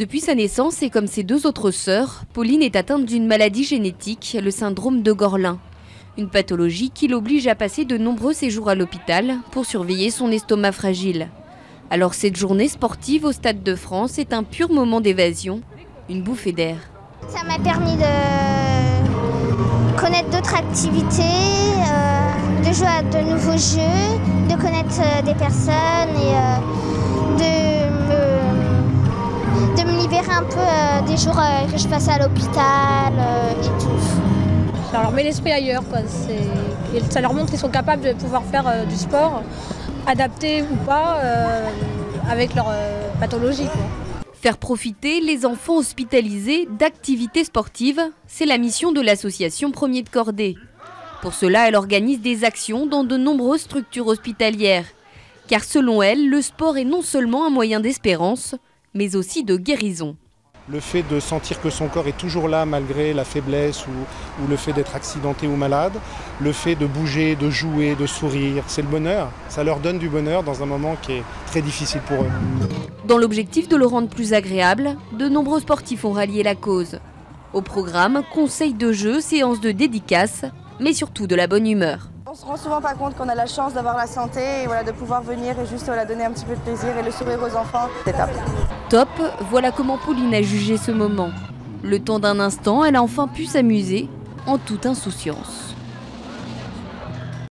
Depuis sa naissance et comme ses deux autres sœurs, Pauline est atteinte d'une maladie génétique, le syndrome de Gorlin. Une pathologie qui l'oblige à passer de nombreux séjours à l'hôpital pour surveiller son estomac fragile. Alors cette journée sportive au Stade de France est un pur moment d'évasion, une bouffée d'air. Ça m'a permis de connaître d'autres activités, euh, de jouer à de nouveaux jeux, de connaître euh, des personnes euh, un peu euh, des jours euh, que je passais à l'hôpital euh, et tout. Ça leur met l'esprit ailleurs. ça leur montre qu'ils sont capables de pouvoir faire du sport, adapté ou pas, avec leur pathologie. Faire profiter les enfants hospitalisés d'activités sportives, c'est la mission de l'association Premier de Cordée. Pour cela, elle organise des actions dans de nombreuses structures hospitalières. Car selon elle, le sport est non seulement un moyen d'espérance, mais aussi de guérison. Le fait de sentir que son corps est toujours là malgré la faiblesse ou, le fait d'être accidenté ou malade, le fait de bouger, de jouer, de sourire, c'est le bonheur. Ça leur donne du bonheur dans un moment qui est très difficile pour eux. Dans l'objectif de le rendre plus agréable, de nombreux sportifs ont rallié la cause. Au programme, conseils de jeu, séances de dédicaces, mais surtout de la bonne humeur. On se rend souvent pas compte qu'on a la chance d'avoir la santé et voilà, de pouvoir venir et juste voilà, donner un petit peu de plaisir et le sourire aux enfants. C'est top. Top, voilà comment Pauline a jugé ce moment. Le temps d'un instant, elle a enfin pu s'amuser en toute insouciance.